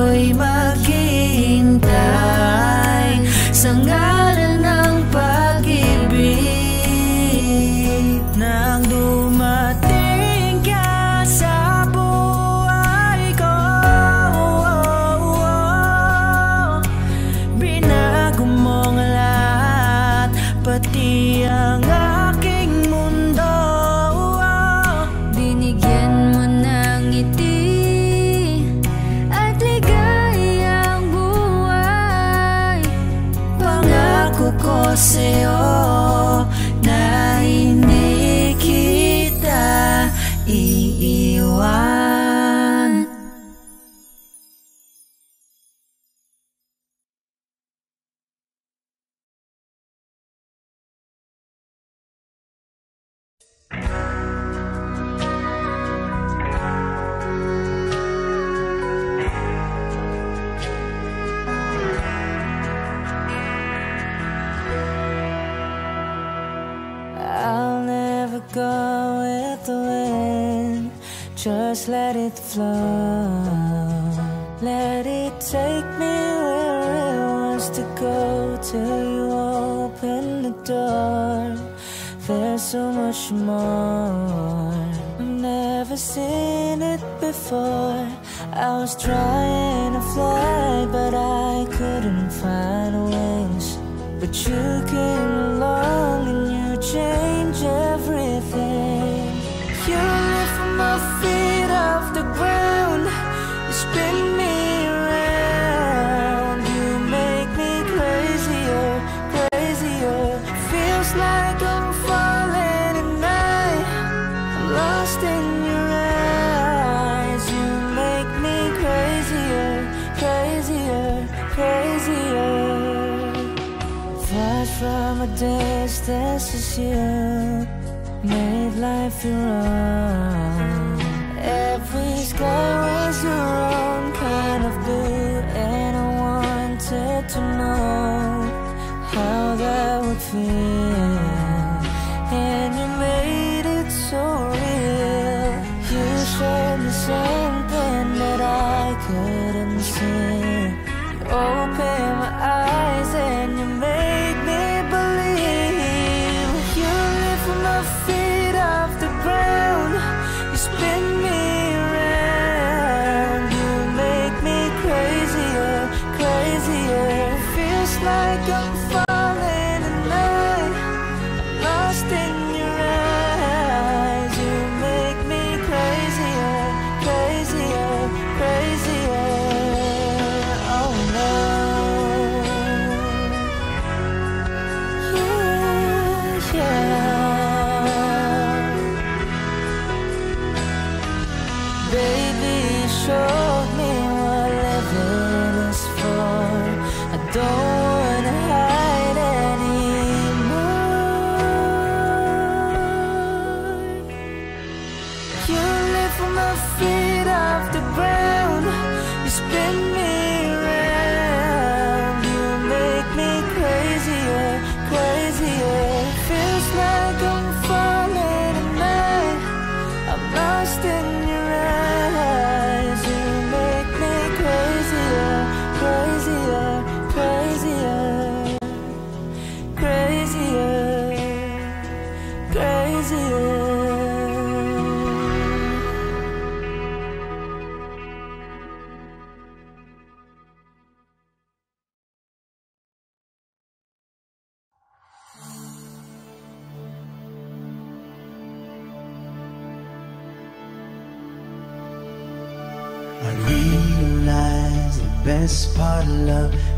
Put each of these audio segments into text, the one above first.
với mai You made life feel right.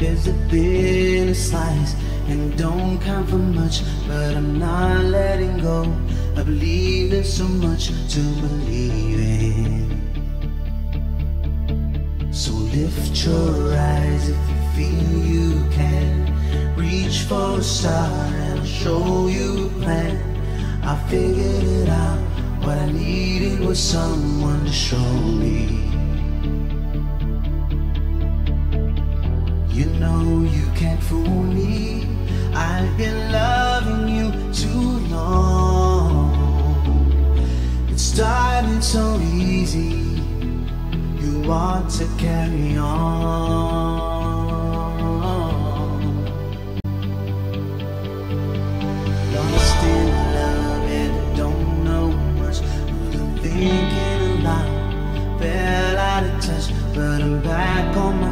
is a bitter slice and don't count for much, but I'm not letting go. I believe there's so much to believe in. So lift your eyes if you feel you can. Reach for a star and I'll show you a plan. I figured it out. What I needed was someone to show me. You know you can't fool me. I've been loving you too long. It's started so easy. You want to carry on. Lost in love and don't know much. Thinking a lot, fell out of touch, but I'm back on my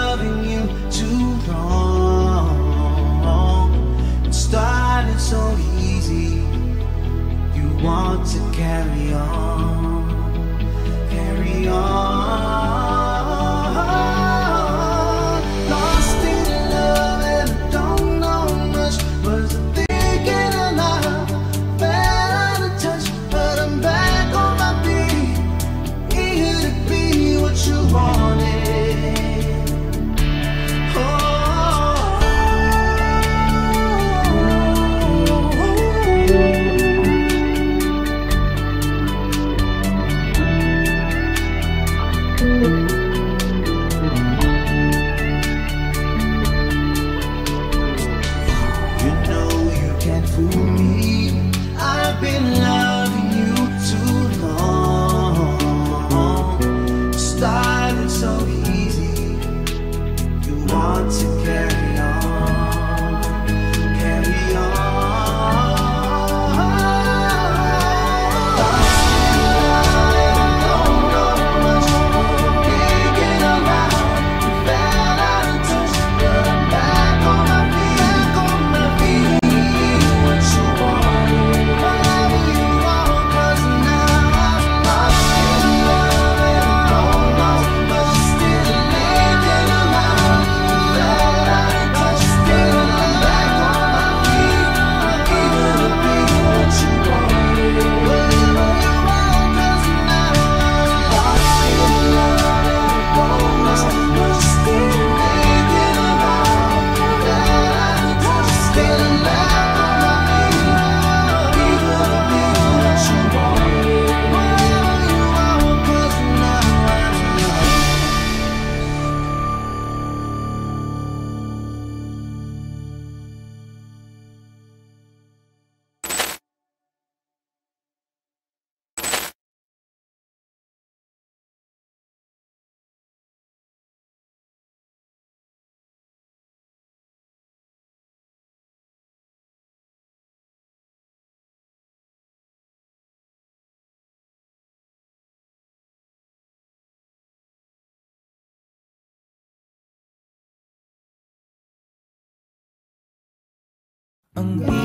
on, carry on. ang hirap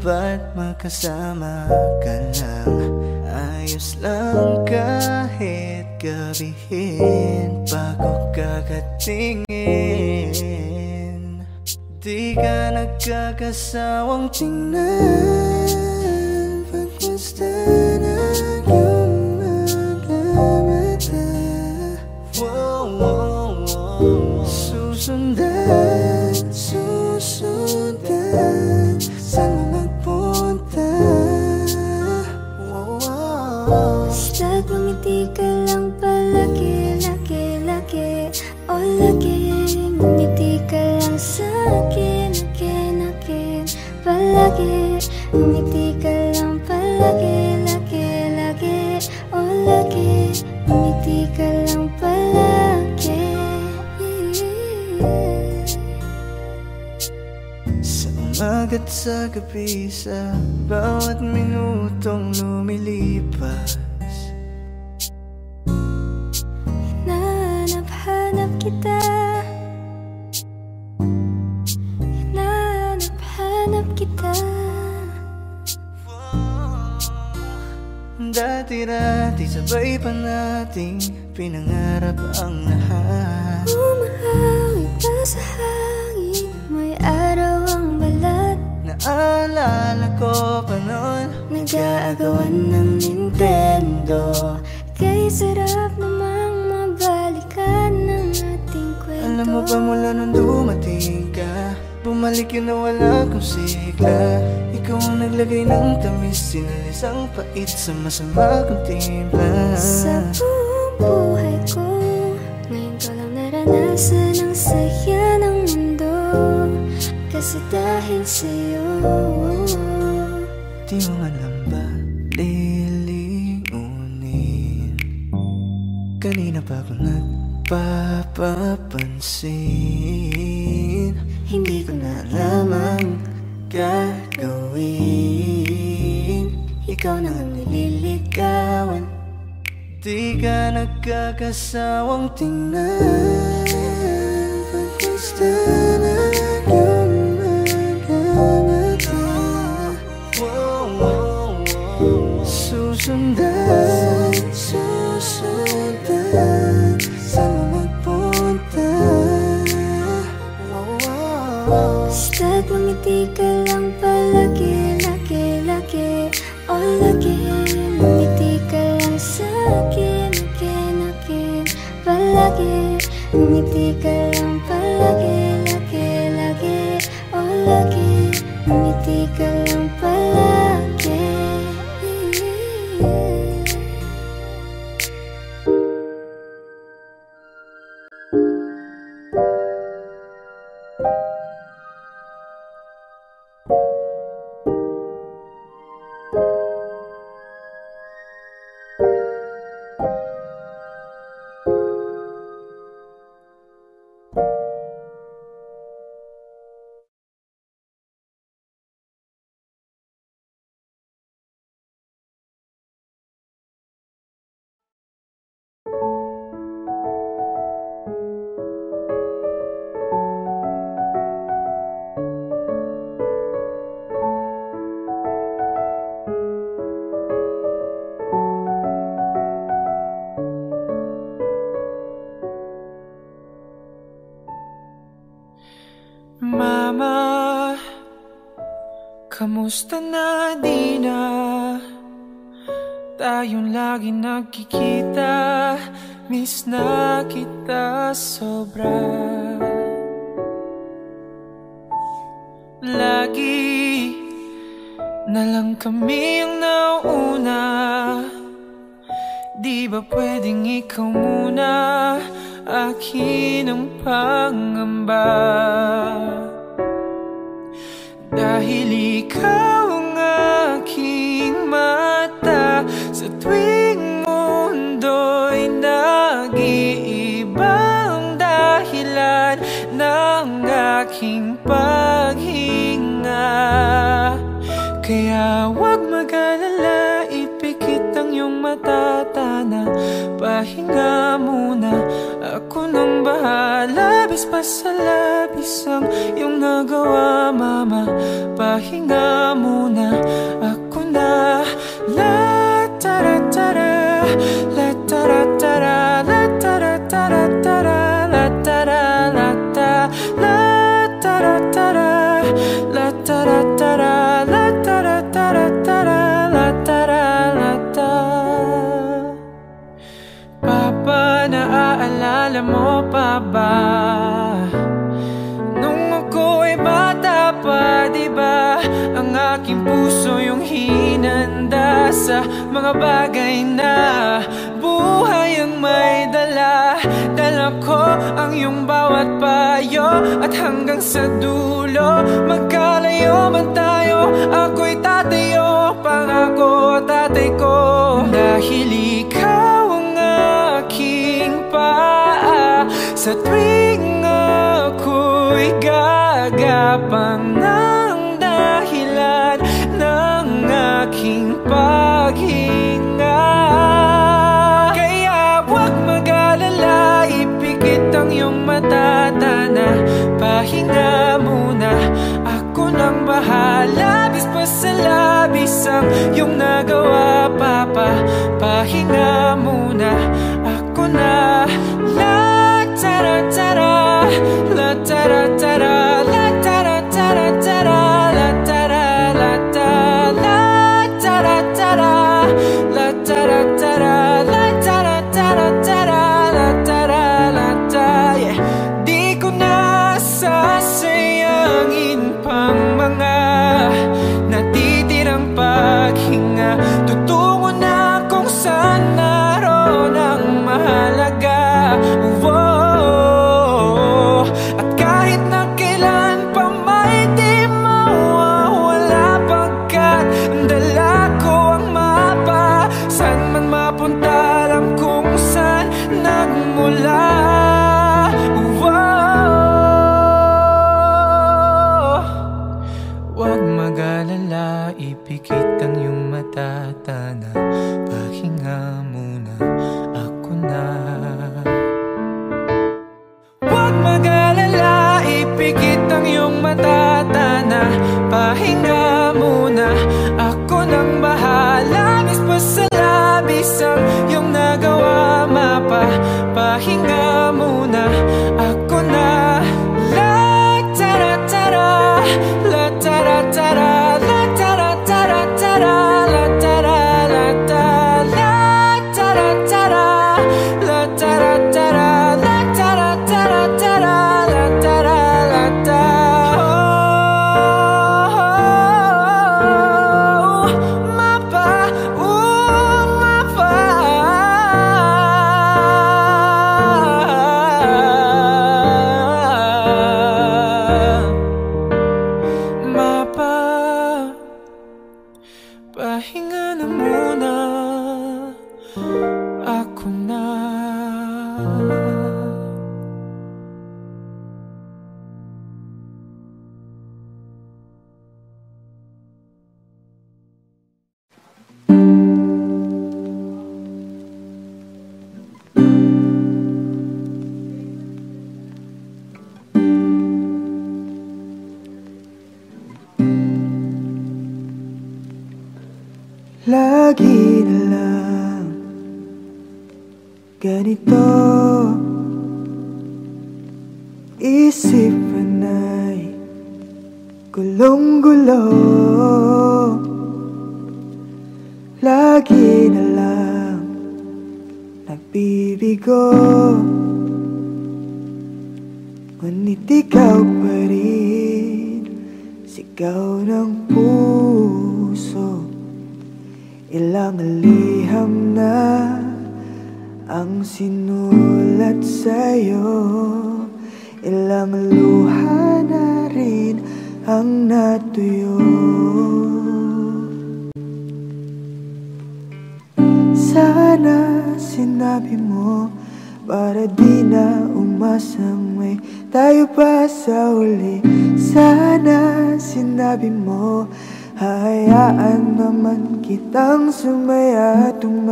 ba't makasama ka lang? Ayos lang kahit gabihin pa ko kakatingin Di ka nagkakasawang tingnan sa gabi sa bawat minutong lumilipas. Hinanap-hanap kita. Hinanap-hanap kita. Dati-dati sabay pa nating pinangarap ang lahat. Sigla Ikaw ang naglagay ng tamis Sinalis ang pait sa masama kong timpla Sa buong buhay ko Ngayon ko lang naranasan ang saya ng mundo. Kasi dahil sa'yo Di mo lang ba lilingunin Kanina pa ako nagpapapansin nagkakasawang tingnan kamusta na di na? Tayong lagi nagkikita. Miss na kita sobra. Lagi na lang kami ang nauna. Di ba pwedeng ikaw muna? Akin ang pangamba. Dahil ikaw ang mata. Sa tuwing mundo'y nag-iiba ang dahilan Ng aking paghinga. Kaya wag mag-alala Ipikit ang matatana. Pahinga muna Ako nang bahala pa sa labis ang iyong nagawa mama Pahinga muna Ako na La tara tara La tara tara La tara tara tara La tara la ta La tara tara La tara tara La tara tara tara La tara la ta Papa, naaalala mo pa ba? Hinanda sa mga bagay na Buhay ang may dala. Dala ko ang iyong bawat payo At hanggang sa dulo. Magkalayo man tayo Ako'y tatayo. Pangako tatay ko Dahil ikaw ang aking paa. Sa tuwing ako'y gagapang Pahinga muna Ako nang bahala. Labis pa sa labis ang iyong nagawa Papa. Pahinga muna. Ako na. La tara tara. La tara tara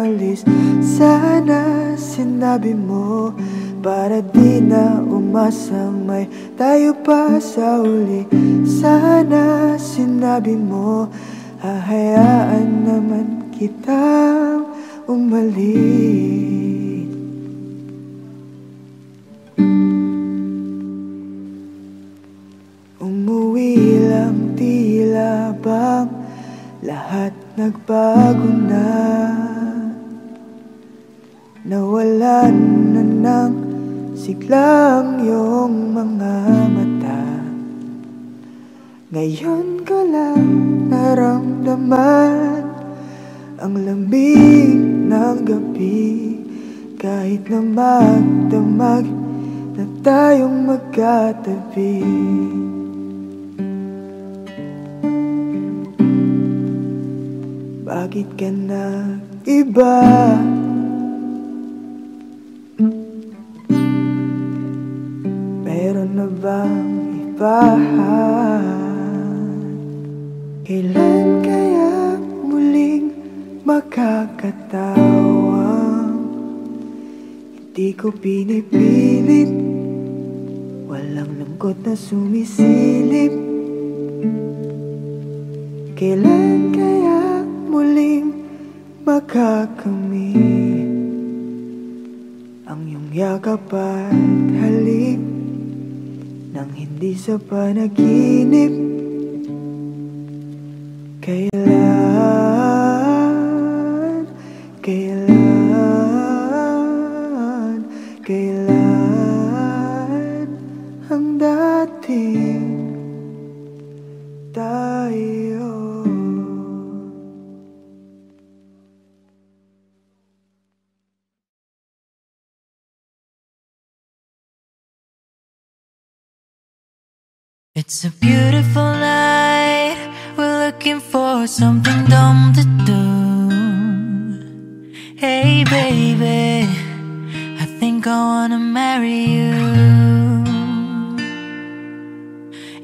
umalis. Sana sinabi mo Para di na umasang may tayo pa sa uli Sana sinabi mo Hahayaan naman kitang umalis. Umuwi lang tila bang lahat nagbago na Nawalan na ng siglang iyong mga mata. Ngayon ko lang naramdaman Ang lamig ng gabi. Kahit na magdamag na tayong magkatabi. Bakit ka nag-iba? Bang iba? Kailan kaya muling makakatawang? Hindi ko pinipilit. Walang lungkot na sumisilip. Kailan kaya muling makakamit? Ang iyong yakap at halik Nang hindi sa panaginip Kailan, kailan, kailan It's a beautiful night. We're looking for something dumb to do. Hey, baby, I think I wanna marry you.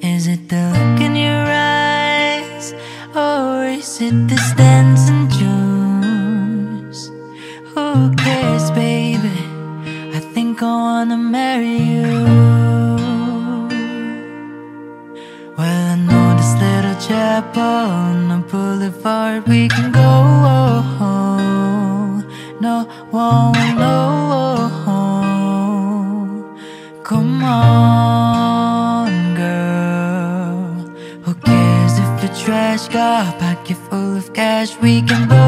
Is it the look in your eyes, or is it the stands and juice? Who cares, baby? I think I wanna marry you. On the boulevard we can go. Oh, no one will know. Come on, girl. Who cares if a trash got a pocket full of cash? We can go.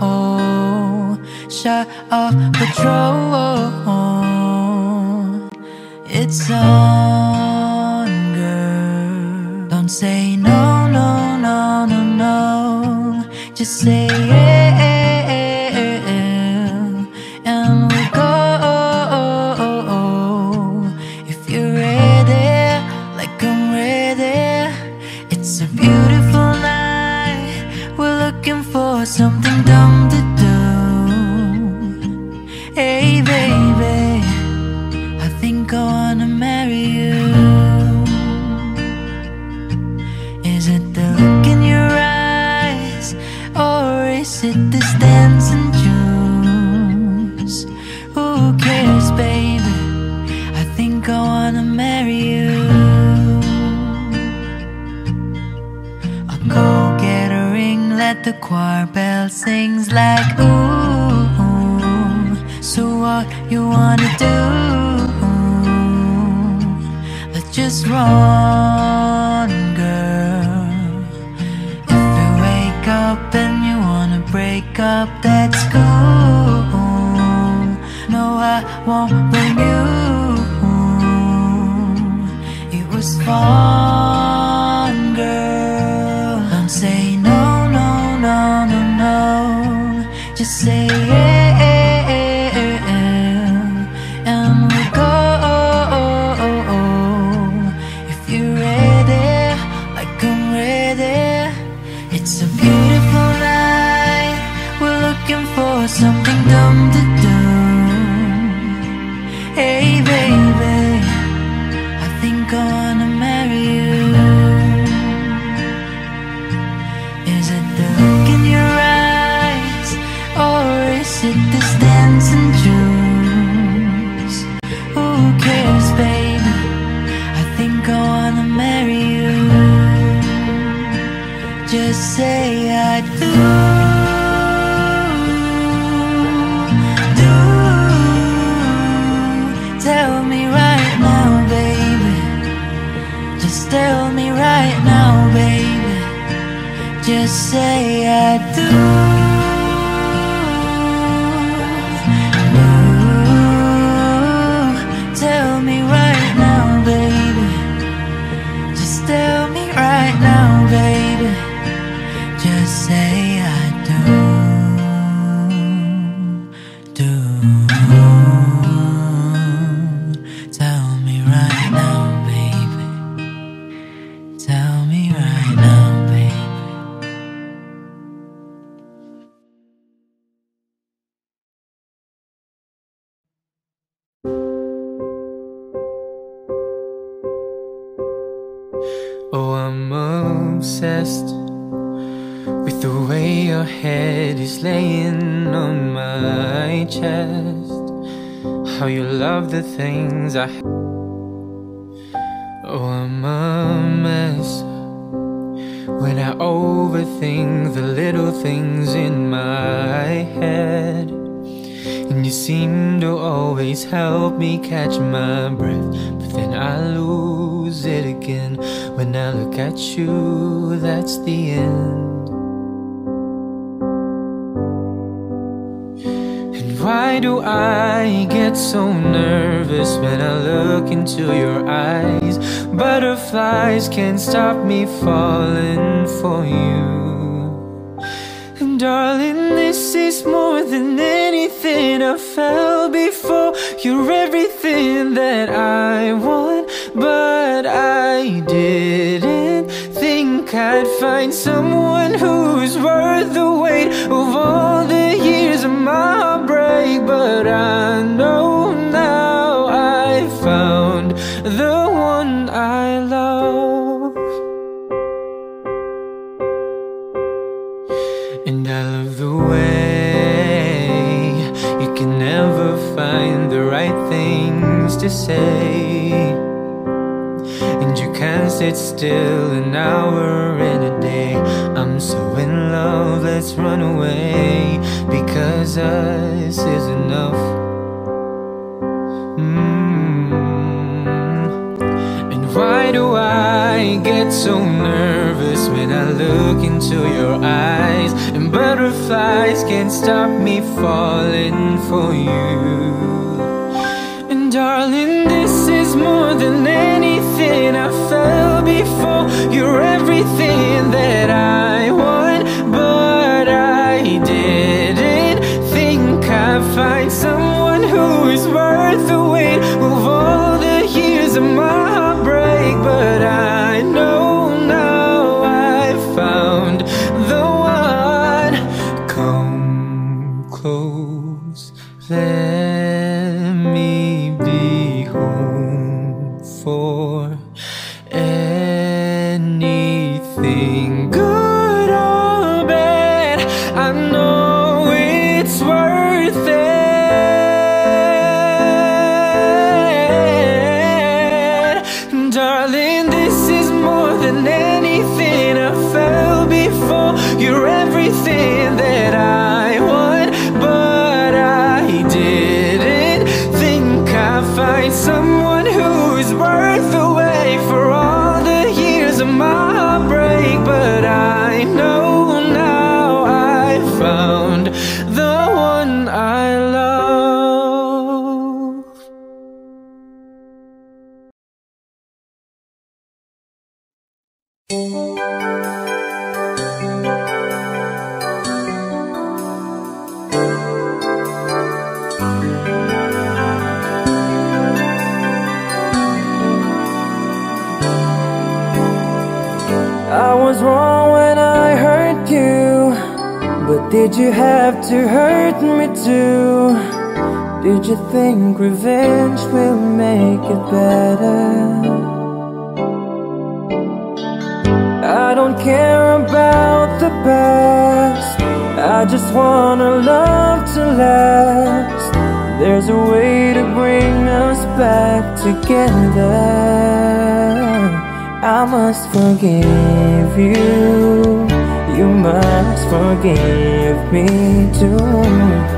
Oh, shut off Patrón. It's on, girl. Don't say Just say yeah, just say I do. Oh, I'm a mess when I overthink the little things in my head. And you seem to always help me catch my breath, but then I lose it again when I look at you. That's the end. Why do I get so nervous when I look into your eyes? Butterflies can't stop me falling for you. And darling, this is more than anything I felt before. You're everything that I want, but I didn't think I'd find someone who's worth the too? Did you think revenge will make it better? I don't care about the past I just our love to last. There's a way to bring us back together. I must forgive you. You must forgive me too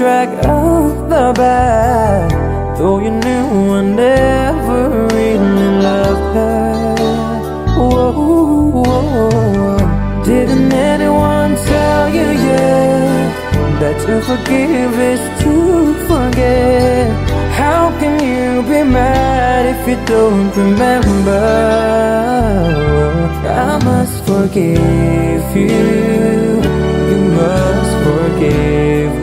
track of the bad Though you knew I never really loved her. Whoa, whoa. Didn't anyone tell you yet That to forgive is to forget? How can you be mad if you don't remember? I must forgive you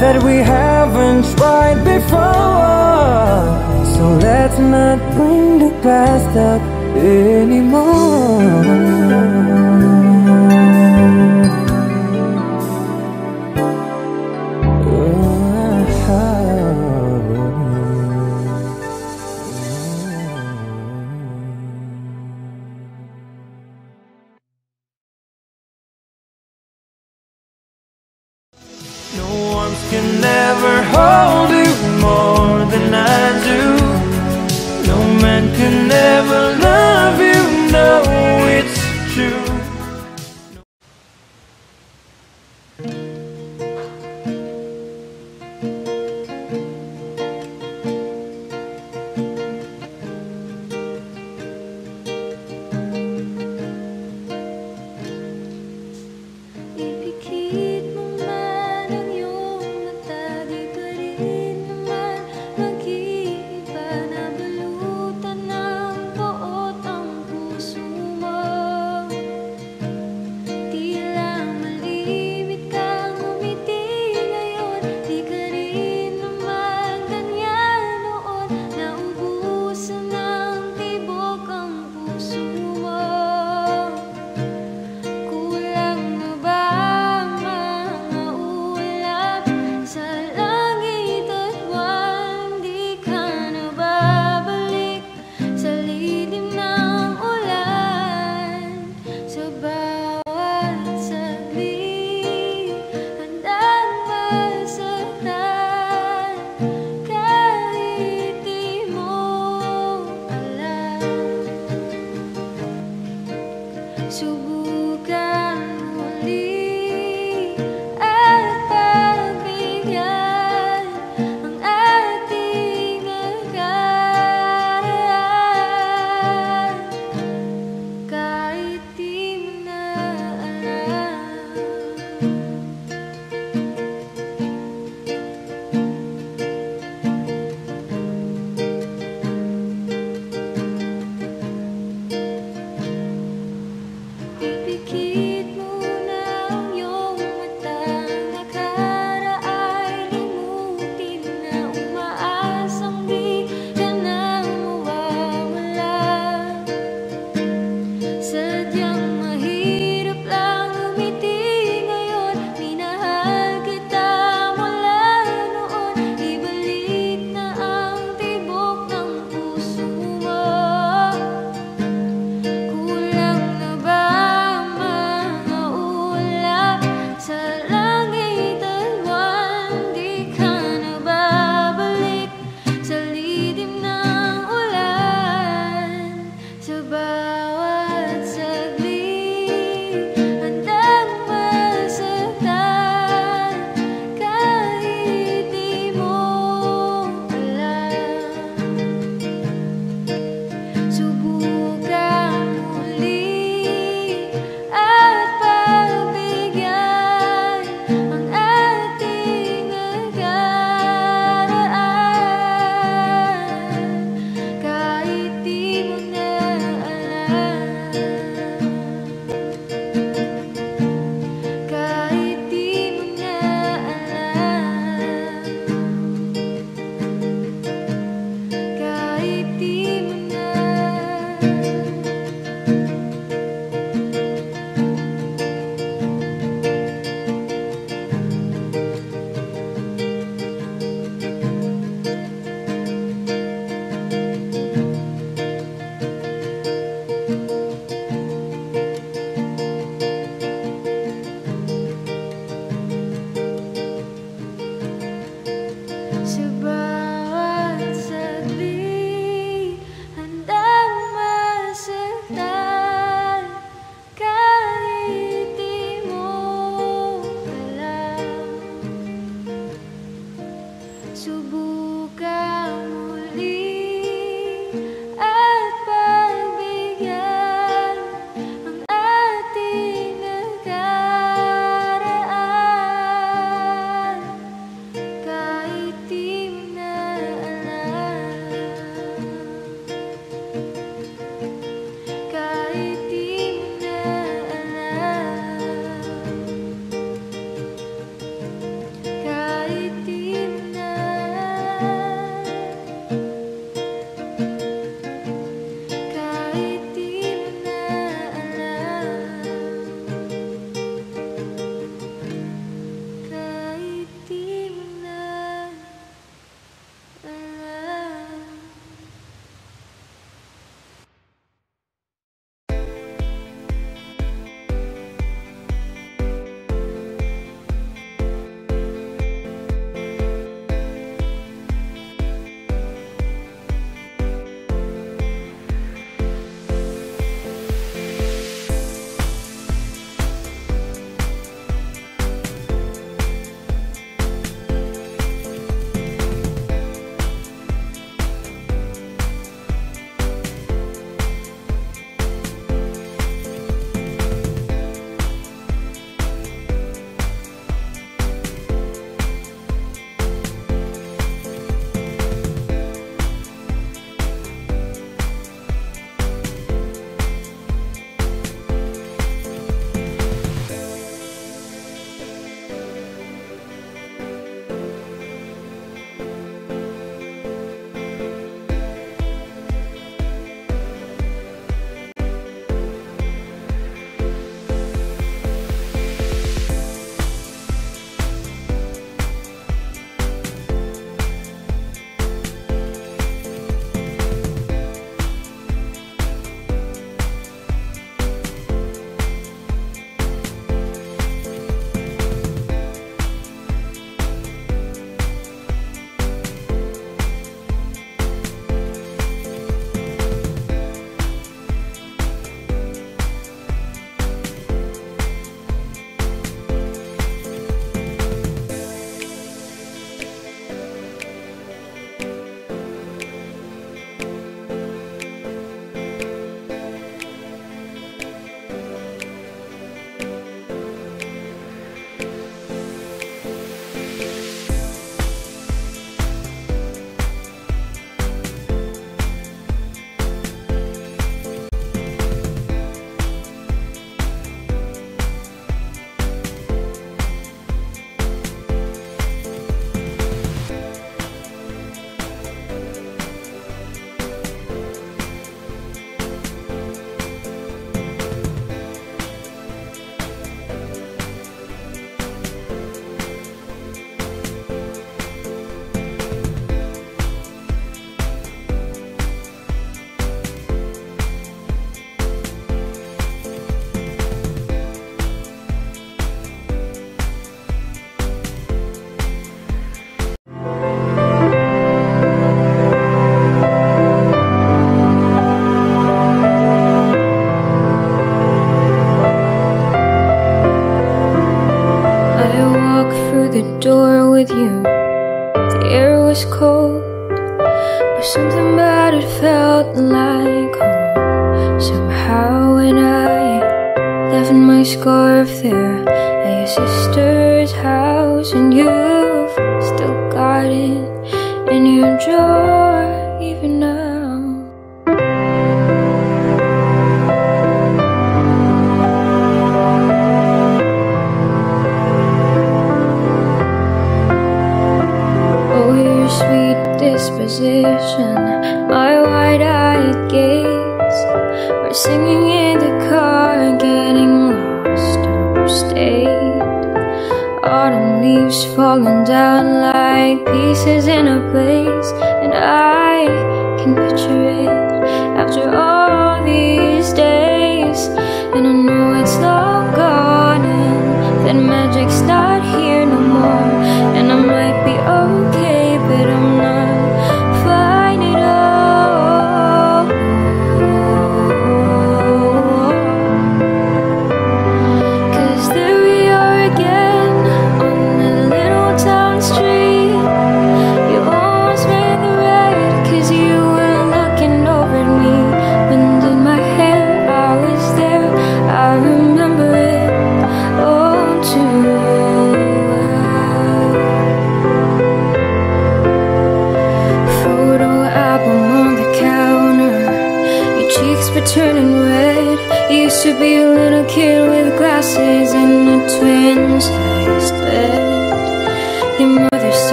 that we haven't tried before. So let's not bring the past up anymore.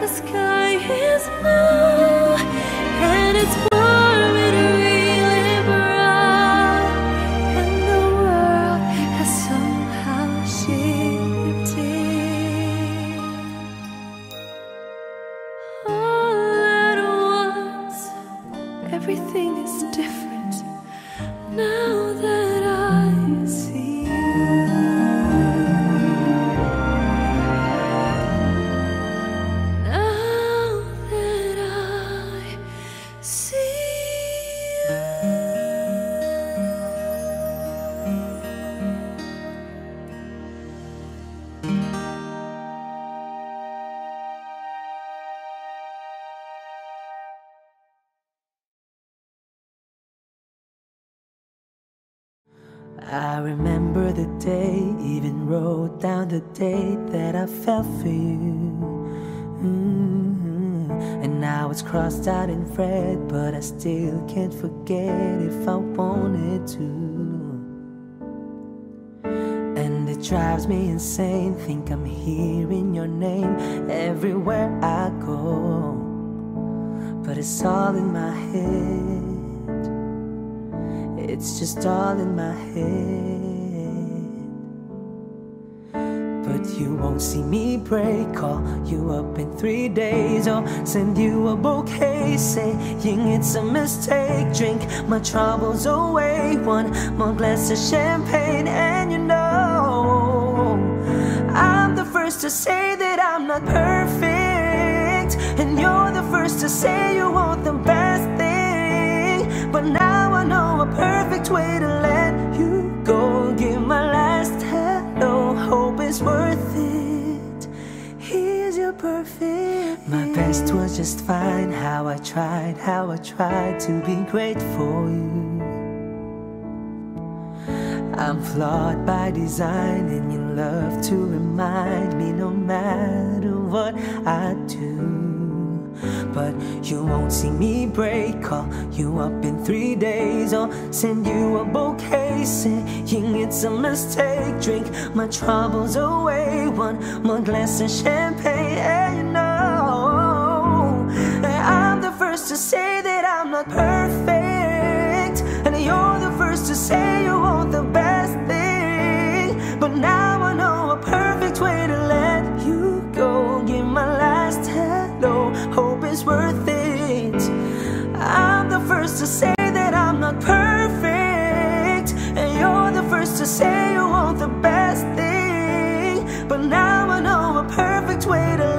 The sky is blue, and it's date that I fell for you. Mhm. And now it's crossed out in red, but I still can't forget if I wanted to. And it drives me insane, think I'm hearing your name everywhere I go. But it's all in my head. It's just all in my head. You won't see me pray, Call you up in three days or send you a bouquet saying it's a mistake. Drink my troubles away. One more glass of champagne, and you know I'm the first to say that I'm not perfect, and you're the first to say you want the best thing. But now I know a perfect way to let you it's worth it. Here's your perfect. My best was just fine. How I tried, how I tried to be great for you. I'm flawed by design, and you love to remind me no matter what I do. But you won't see me break. Call you up in three days, or send you a bouquet saying it's a mistake. Drink my troubles away. One more glass of champagne, and you know that I'm the first to say that I'm not perfect, and you're the first to say you won't is worth it. I'm the first to say that I'm not perfect, and you're the first to say you want the best thing. But now I know a perfect way to